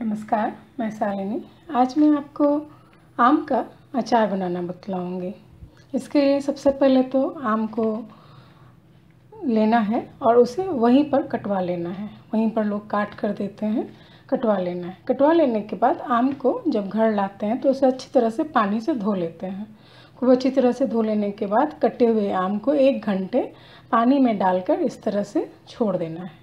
नमस्कार, मैं शालिनी। आज मैं आपको आम का अचार बनाना बतलाऊँगी। इसके लिए सबसे पहले तो आम को लेना है और उसे वहीं पर कटवा लेना है। वहीं पर लोग काट कर देते हैं, कटवा लेना है। कटवा लेने के बाद आम को जब घर लाते हैं तो उसे अच्छी तरह से पानी से धो लेते हैं। खूब अच्छी तरह से धो लेने के बाद कटे हुए आम को एक घंटे पानी में डालकर इस तरह से छोड़ देना है।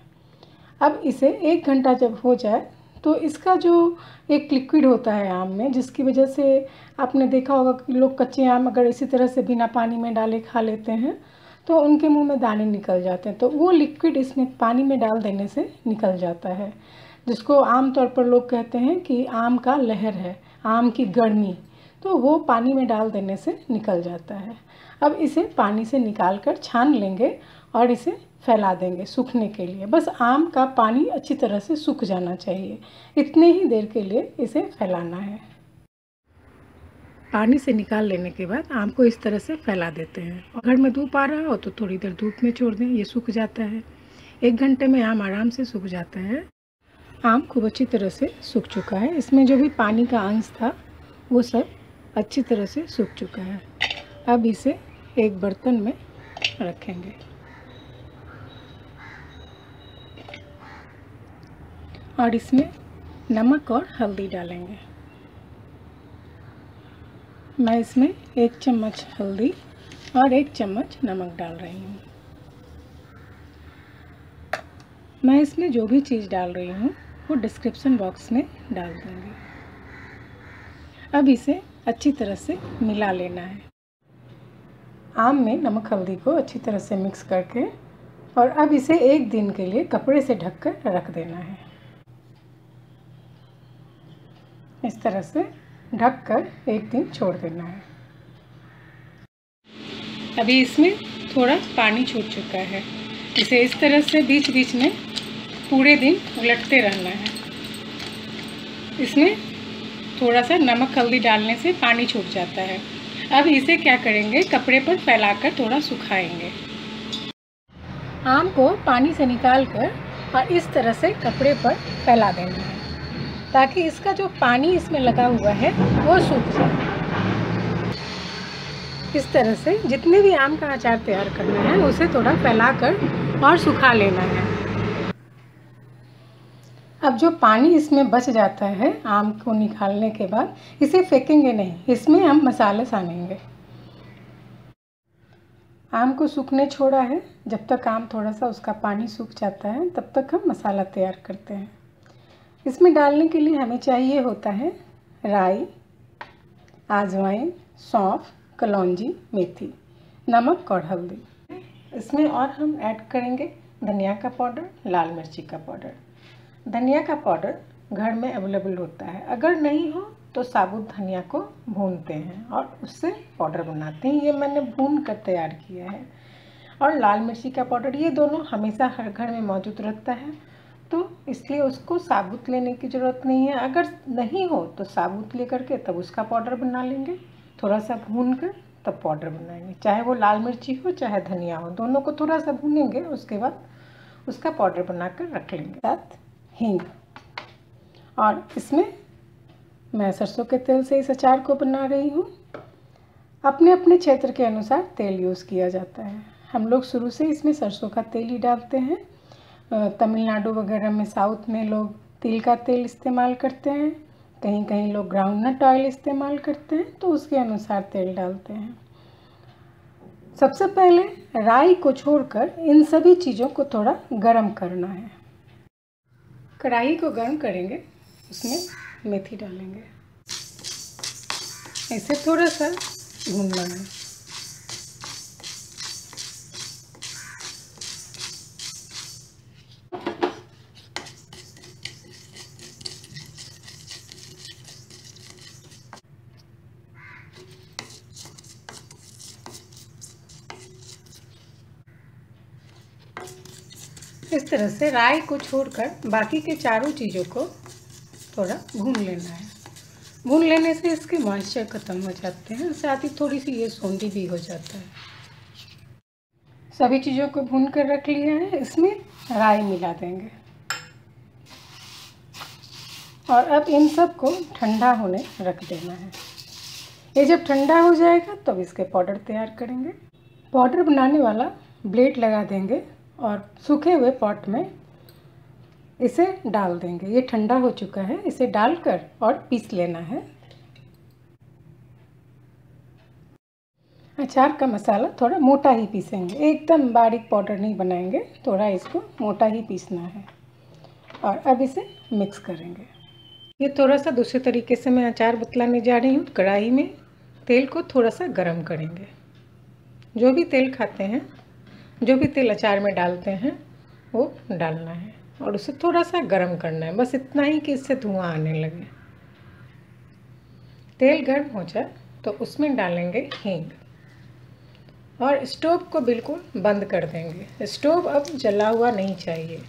अब इसे एक घंटा जब हो जाए तो इसका जो एक लिक्विड होता है आम में, जिसकी वजह से आपने देखा होगा कि लोग कच्चे आम अगर इसी तरह से बिना पानी में डाले खा लेते हैं तो उनके मुँह में दाने निकल जाते हैं। तो वो लिक्विड इसमें पानी में डाल देने से निकल जाता है, जिसको आम तौर पर लोग कहते हैं कि आम का लहर है, आम की गर्मी। तो वो पानी में डाल देने से निकल जाता है। अब इसे पानी से निकाल कर छान लेंगे और इसे फैला देंगे सूखने के लिए। बस आम का पानी अच्छी तरह से सूख जाना चाहिए। इतने ही देर के लिए इसे फैलाना है। पानी से निकाल लेने के बाद आम को इस तरह से फैला देते हैं। और घर में धूप आ रहा हो तो थोड़ी देर धूप में छोड़ दें, ये सूख जाता है। एक घंटे में आम आराम से सूख जाता है। आम खूब अच्छी तरह से सूख चुका है। इसमें जो भी पानी का अंश था, वो सब अच्छी तरह से सूख चुका है। अब इसे एक बर्तन में रखेंगे। और इसमें नमक और हल्दी डालेंगे। मैं इसमें एक चम्मच हल्दी और एक चम्मच नमक डाल रही हूँ। मैं इसमें जो भी चीज़ डाल रही हूँ, वो डिस्क्रिप्शन बॉक्स में डाल दूँगी। अब इसे अच्छी तरह से मिला लेना है। आम में नमक हल्दी को अच्छी तरह से मिक्स करके और अब इसे एक दिन के लिए कपड़े से ढककर रख देना है। इस तरह से ढक कर एक दिन छोड़ देना है। अभी इसमें थोड़ा पानी छूट चुका है। इसे इस तरह से बीच बीच में पूरे दिन उलटते रहना है। इसमें थोड़ा सा नमक हल्दी डालने से पानी छूट जाता है। अब इसे क्या करेंगे? कपड़े पर फैलाकर थोड़ा सुखाएँगे। आम को पानी से निकाल कर और इस तरह से कपड़े पर फैला देना है। ताकि इसका जो पानी इसमें लगा हुआ है, वो सूख जाए। इस तरह से जितने भी आम का अचार तैयार करना है, उसे थोड़ा फैलाकर और सुखा लेना है। अब जो पानी इसमें बच जाता है, आम को निकालने के बाद, इसे फेंकेंगे नहीं, इसमें हम मसाले सानेंगे। आम को सूखने छोड़ा है, जब तक आम थोड़ा सा उसका पानी सूख जाता है, तब तक हम मसाला तैयार करते हैं। इसमें डालने के लिए हमें चाहिए होता है राई आजवाइन सौंफ, कलौंजी, मेथी, नमक और हल्दी। इसमें और हम ऐड करेंगे धनिया का पाउडर, लाल मिर्ची का पाउडर। धनिया का पाउडर घर में अवेलेबल होता है। अगर नहीं हो तो साबुत धनिया को भूनते हैं और उससे पाउडर बनाते हैं। ये मैंने भून कर तैयार किया है। और लाल मिर्ची का पाउडर, ये दोनों हमेशा हर घर में मौजूद रहता है। तो इसलिए उसको साबुत लेने की ज़रूरत नहीं है। अगर नहीं हो तो साबुत ले करके तब उसका पाउडर बना लेंगे। थोड़ा सा भून कर तब पाउडर बनाएँगे। चाहे वो लाल मिर्ची हो, चाहे धनिया हो, दोनों को थोड़ा सा भूनेंगे, उसके बाद उसका पाउडर बनाकर रख लेंगे। साथ हींग। और इसमें मैं सरसों के तेल से इस अचार को बना रही हूँ। अपने अपने क्षेत्र के अनुसार तेल यूज़ किया जाता है। हम लोग शुरू से इसमें सरसों का तेल ही डालते हैं। तमिलनाडु वगैरह में साउथ में लोग तिल का तेल इस्तेमाल करते हैं। कहीं कहीं लोग ग्राउंड नट ऑयल इस्तेमाल करते हैं तो उसके अनुसार तेल डालते हैं। सबसे पहले राई को छोड़कर इन सभी चीज़ों को थोड़ा गर्म करना है। कढ़ाई को गर्म करेंगे, उसमें मेथी डालेंगे। इसे थोड़ा सा भून लेंगे तरह से राई को छोड़कर बाकी के चारों चीज़ों को थोड़ा भून लेना है। भून लेने से इसके मॉइस्चर ख़त्म हो जाते हैं, साथ ही थोड़ी सी ये सोंधी भी हो जाता है। सभी चीज़ों को भून कर रख लिया है, इसमें राई मिला देंगे। और अब इन सबको ठंडा होने रख देना है। ये जब ठंडा हो जाएगा, तब तो इसके पाउडर तैयार करेंगे। पाउडर बनाने वाला ब्लेड लगा देंगे। और सूखे हुए पॉट में इसे डाल देंगे। ये ठंडा हो चुका है। इसे डालकर और पीस लेना है। अचार का मसाला थोड़ा मोटा ही पीसेंगे। एकदम बारीक पाउडर नहीं बनाएँगे। थोड़ा इसको मोटा ही पीसना है। और अब इसे मिक्स करेंगे। ये थोड़ा सा दूसरे तरीके से मैं अचार बतलाने जा रही हूँ। कढ़ाई में तेल को थोड़ा सा गर्म करेंगे। जो भी तेल खाते हैं जो भी तेल अचार में डालते हैं, वो डालना है और उसे थोड़ा सा गर्म करना है। बस इतना ही कि इससे धुआँ आने लगे। तेल गर्म हो जाए तो उसमें डालेंगे हींग और स्टोव को बिल्कुल बंद कर देंगे। स्टोव अब जला हुआ नहीं चाहिए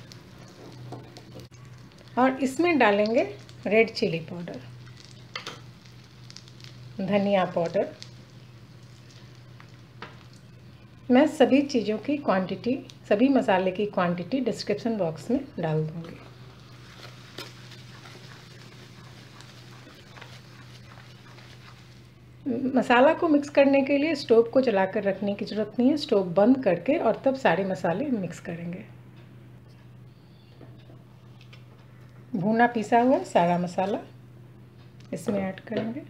और इसमें डालेंगे रेड चिली पाउडर, धनिया पाउडर मैं सभी चीज़ों की क्वांटिटी सभी मसाले की क्वांटिटी डिस्क्रिप्शन बॉक्स में डाल दूँगी। मसाला को मिक्स करने के लिए स्टोव को जलाकर रखने की ज़रूरत नहीं है स्टोव बंद करके और तब सारे मसाले मिक्स करेंगे। भुना पिसा हुआ सारा मसाला इसमें ऐड करेंगे।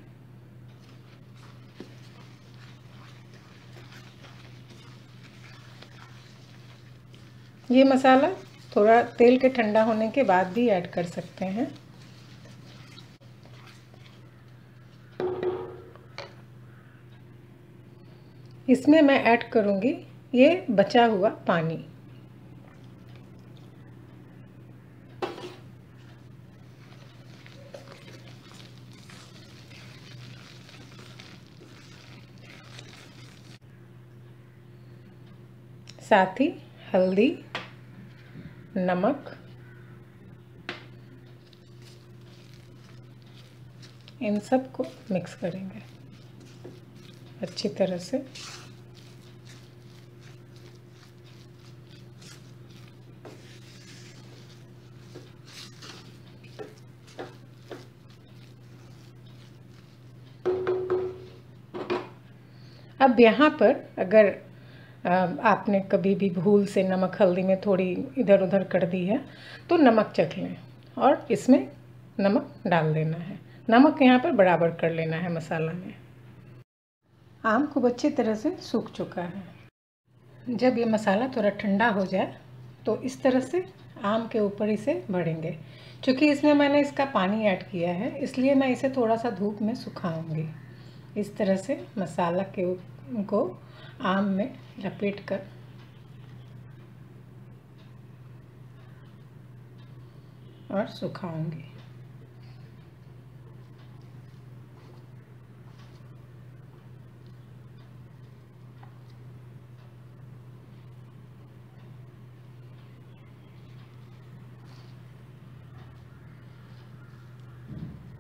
ये मसाला थोड़ा तेल के ठंडा होने के बाद भी ऐड कर सकते हैं। इसमें मैं ऐड करूँगी ये बचा हुआ पानी। साथ ही हल्दी नमक इन सबको मिक्स करेंगे। अच्छी तरह से। अब यहाँ पर अगर आपने कभी भी भूल से नमक हल्दी में थोड़ी इधर उधर कर दी है तो नमक चख लें और इसमें नमक डाल देना है। नमक यहाँ पर बराबर कर लेना है मसाला में। आम खूब अच्छी तरह से सूख चुका है। जब ये मसाला थोड़ा ठंडा हो जाए तो इस तरह से आम के ऊपर इसे भरेंगे। क्योंकि इसमें मैंने इसका पानी ऐड किया है, इसलिए मैं इसे थोड़ा सा धूप में सुखाऊँगी। इस तरह से मसाला के को आम में लपेट कर। और सुखाऊँगी।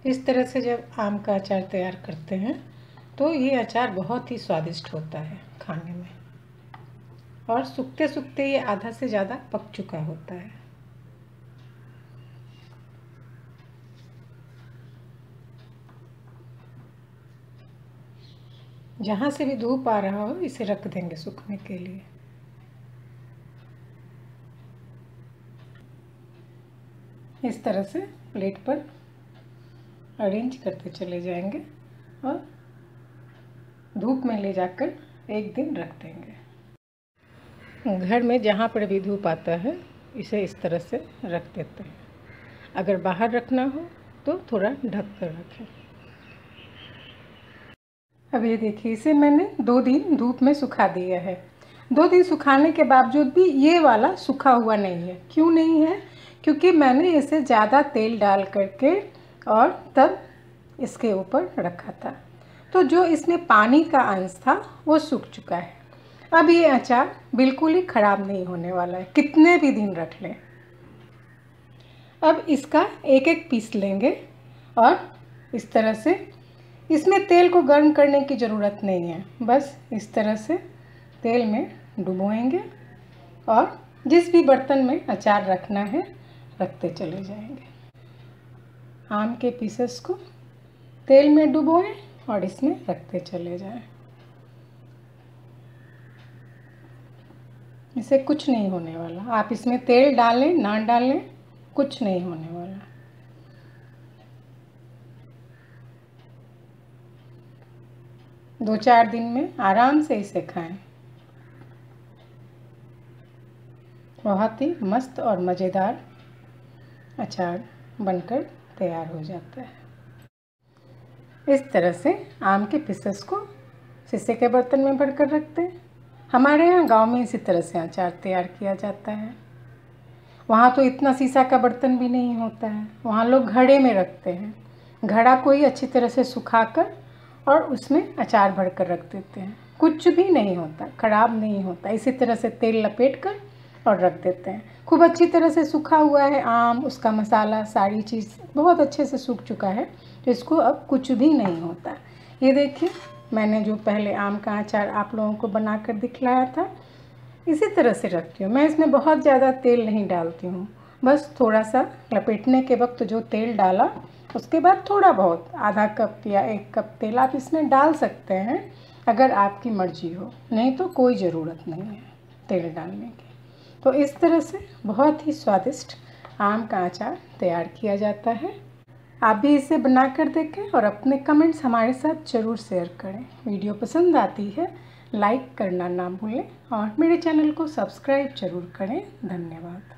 इस तरह से जब आम का अचार तैयार करते हैं तो ये अचार बहुत ही स्वादिष्ट होता है खाने में। और सूखते सूखते ये आधा से ज़्यादा पक चुका होता है। जहाँ से भी धूप आ रहा हो, इसे रख देंगे सूखने के लिए। इस तरह से प्लेट पर अरेंज करते चले जाएँगे और धूप में ले जाकर एक दिन रख देंगे। घर में जहाँ पर भी धूप आता है, इसे इस तरह से रख देते हैं। अगर बाहर रखना हो तो थोड़ा ढक कर रखें। अब ये देखिए, इसे मैंने दो दिन धूप में सुखा दिया है। दो दिन सुखाने के बावजूद भी ये वाला सूखा हुआ नहीं है। क्यों नहीं है? क्योंकि मैंने इसे ज़्यादा तेल डाल करके और तब इसके ऊपर रखा था। तो जो इसमें पानी का अंश था, वो सूख चुका है। अब ये अचार बिल्कुल ही ख़राब नहीं होने वाला है। कितने भी दिन रख लें। अब इसका एक एक पीस लेंगे और इस तरह से इसमें तेल को गर्म करने की ज़रूरत नहीं है। बस इस तरह से तेल में डुबोएँगे और जिस भी बर्तन में अचार रखना है, रखते चले जाएँगे। आम के पीसेस को तेल में डुबोएँ और इसमें रखते चले जाएँ। इसे कुछ नहीं होने वाला। आप इसमें तेल डालें ना डालें, कुछ नहीं होने वाला। दो चार दिन में आराम से इसे खाएँ। बहुत ही मस्त और मज़ेदार अचार बनकर तैयार हो जाता है। इस तरह से आम के पीसेस को शीशे के बर्तन में भर कर रखते हैं। हमारे यहाँ गाँव में इसी तरह से अचार तैयार किया जाता है। वहाँ तो इतना शीशा का बर्तन भी नहीं होता है। वहाँ लोग घड़े में रखते हैं। घड़ा को ही अच्छी तरह से सुखा कर और उसमें अचार भर कर रख देते हैं। कुछ भी नहीं होता, ख़राब नहीं होता। इसी तरह से तेल लपेट कर और रख देते हैं। खूब अच्छी तरह से सूखा हुआ है आम, उसका मसाला, सारी चीज़ बहुत अच्छे से सूख चुका है तो इसको अब कुछ भी नहीं होता। ये देखिए, मैंने जो पहले आम का अचार आप लोगों को बना कर दिखलाया था, इसी तरह से रखती हूँ। मैं इसमें बहुत ज़्यादा तेल नहीं डालती हूँ। बस थोड़ा सा लपेटने के वक्त जो तेल डाला, उसके बाद थोड़ा बहुत, आधा कप या एक कप तेल आप इसमें डाल सकते हैं, अगर आपकी मर्ज़ी हो। नहीं तो कोई ज़रूरत नहीं है तेल डालने की। तो इस तरह से बहुत ही स्वादिष्ट आम का अचार तैयार किया जाता है। आप भी इसे बना कर देखें और अपने कमेंट्स हमारे साथ ज़रूर शेयर करें। वीडियो पसंद आती है लाइक करना ना भूलें और मेरे चैनल को सब्सक्राइब ज़रूर करें। धन्यवाद।